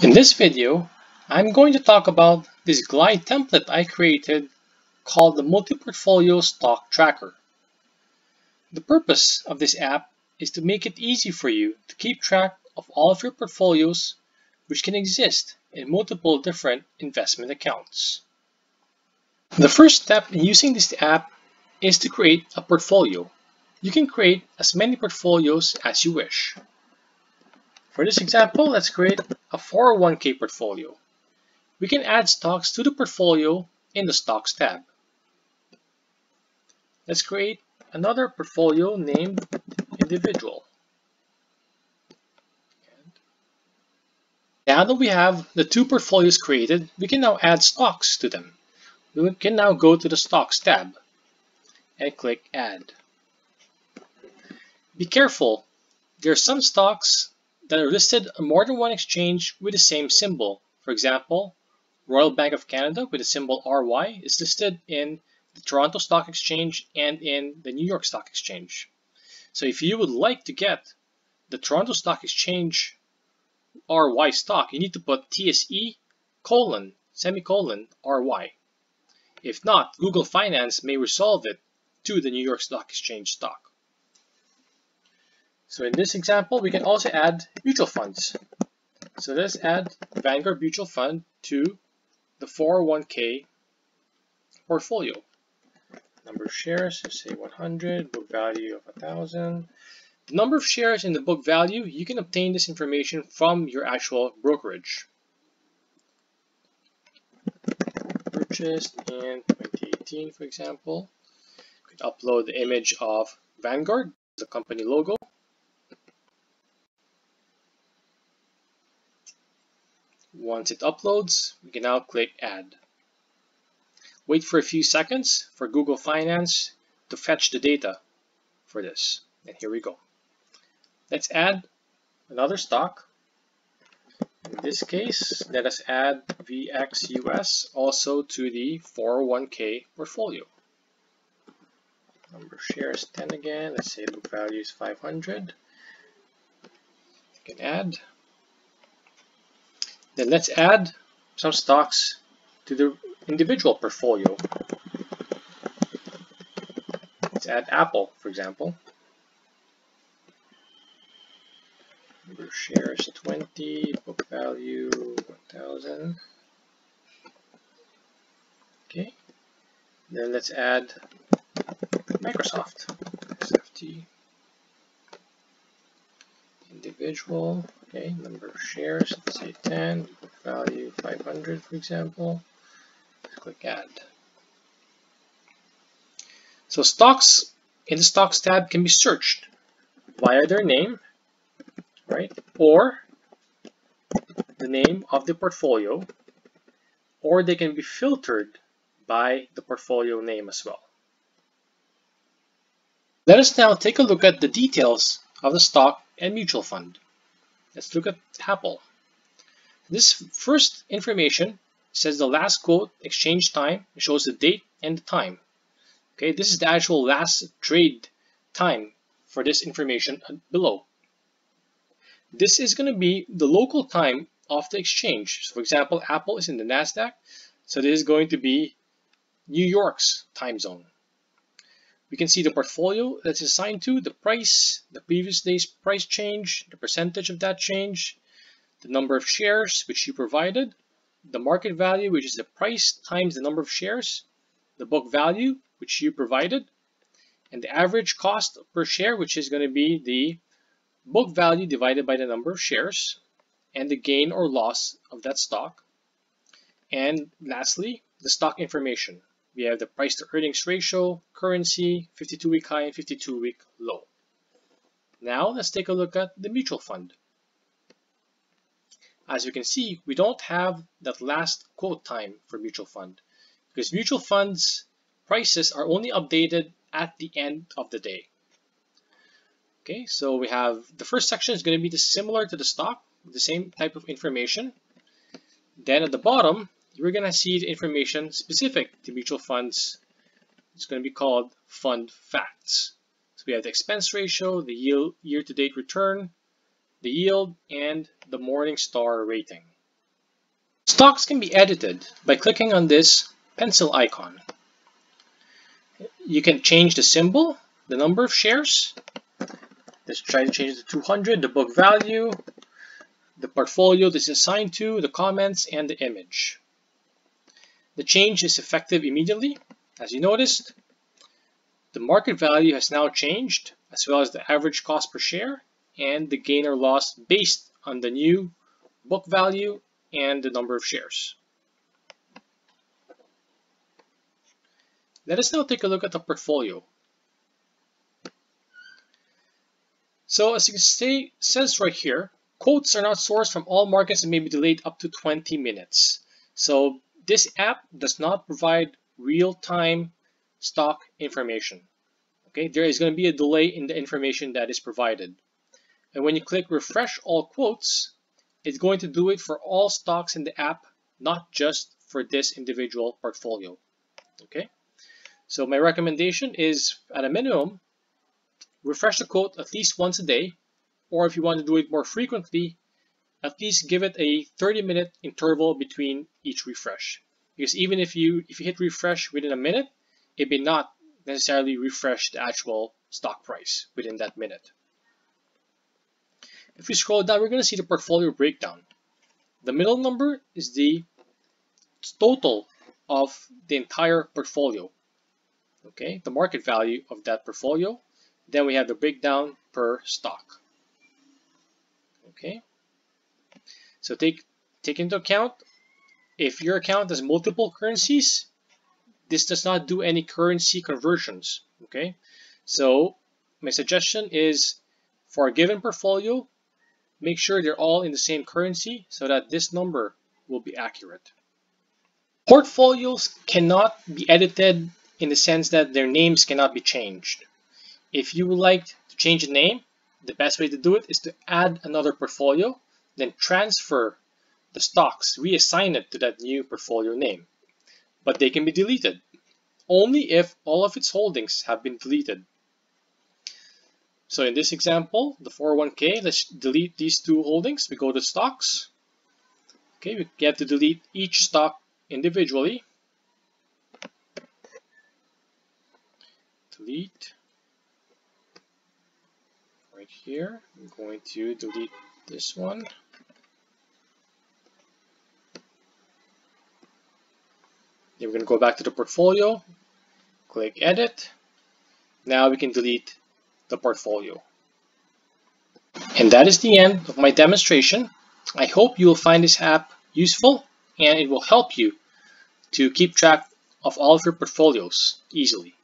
In this video, I'm going to talk about this glide template I created called the Multi-Portfolio Stock Tracker. The purpose of this app is to make it easy for you to keep track of all of your portfolios which can exist in multiple different investment accounts. The first step in using this app is to create a portfolio. You can create as many portfolios as you wish. For this example, let's create a 401k portfolio. We can add stocks to the portfolio in the Stocks tab. Let's create another portfolio named Individual. Now that we have the two portfolios created, we can now add stocks to them. We can now go to the Stocks tab and click Add. Be careful, there are some stocks that are listed on more than one exchange with the same symbol. For example, Royal Bank of Canada with the symbol RY is listed in the Toronto Stock Exchange and in the New York Stock Exchange. So if you would like to get the Toronto Stock Exchange RY stock, you need to put TSE colon semicolon RY. If not, Google Finance may resolve it to the New York Stock Exchange stock. So in this example, we can also add mutual funds. So let's add Vanguard Mutual Fund to the 401k portfolio. Number of shares, say 100, book value of 1,000. The number of shares in the book value, you can obtain this information from your actual brokerage. Purchased in 2018, for example. You can upload the image of Vanguard, the company logo. Once it uploads, we can now click Add. Wait for a few seconds for Google Finance to fetch the data for this. And here we go. Let's add another stock. In this case, let us add VXUS also to the 401k portfolio. Number of shares 10 again. Let's say book value is 500. You can add then let's add some stocks to the individual portfolio. Let's add Apple, for example. Number shares 20, book value 1000. Okay. Then let's add Microsoft. SFT. Individual. Okay, number of shares, let's say 10, book value 500 for example. Let's click add. So stocks in the stocks tab can be searched via their name, right? Or the name of the portfolio, or they can be filtered by the portfolio name as well. Let us now take a look at the details of the stock and mutual fund. Let's look at Apple. This first information says the last quote exchange time. Shows the date and the time. Okay, this is the actual last trade time for this information below. This is going to be the local time of the exchange. So for example, Apple is in the NASDAQ. So this is going to be New York's time zone. We can see the portfolio that's assigned to, the price, the previous day's price change, the percentage of that change, the number of shares which you provided, the market value, which is the price times the number of shares, the book value, which you provided, and the average cost per share, which is going to be the book value divided by the number of shares, and the gain or loss of that stock. And lastly, the stock information, we have the price to earnings ratio, currency, 52 week high and 52 week low. Now let's take a look at the mutual fund. As you can see, we don't have that last quote time for mutual fund because mutual funds prices are only updated at the end of the day. Okay, so we have the first section is going to be the similar to the stock, the same type of information. Then at the bottom, we're going to see the information specific to mutual funds. It's going to be called fund facts. So we have the expense ratio, the yield year-to-date return, the yield, and the Morningstar rating. Stocks can be edited by clicking on this pencil icon. You can change the symbol, the number of shares. Let's try to change to 200, the book value, the portfolio this is assigned to, the comments, and the image. The change is effective immediately. As you noticed, the market value has now changed, as well as the average cost per share and the gain or loss based on the new book value and the number of shares. Let us now take a look at the portfolio. So as you can see, says right here, quotes are not sourced from all markets and may be delayed up to 20 minutes. So this app does not provide real-time stock information. Okay, there is going to be a delay in the information that is provided. And when you click refresh all quotes, it's going to do it for all stocks in the app, not just for this individual portfolio. Okay, so my recommendation is at a minimum, refresh the quote at least once a day, or if you want to do it more frequently, at least give it a 30 minute interval between each refresh. Because even if you if you hit refresh within a minute, it may not necessarily refresh the actual stock price within that minute. If we scroll down, we're going to see the portfolio breakdown. The middle number is the total of the entire portfolio. Okay, the market value of that portfolio. Then we have the breakdown per stock. Okay, so take take into account if your account has multiple currencies, this does not do any currency conversions. Okay, so my suggestion is for a given portfolio, make sure they're all in the same currency so that this number will be accurate. Portfolios cannot be edited in the sense that their names cannot be changed. If you would like to change the name, the best way to do it is to add another portfolio, then transfer the stocks, reassign it to that new portfolio name. But they can be deleted only if all of its holdings have been deleted. So in this example, the 401k, let's delete these two holdings. We go to stocks. Okay, we have to delete each stock individually. Delete. Right here, I'm going to delete this one. Then we're going to go back to the portfolio, click edit. Now we can delete the portfolio. And that is the end of my demonstration. I hope you will find this app useful and it will help you to keep track of all of your portfolios easily.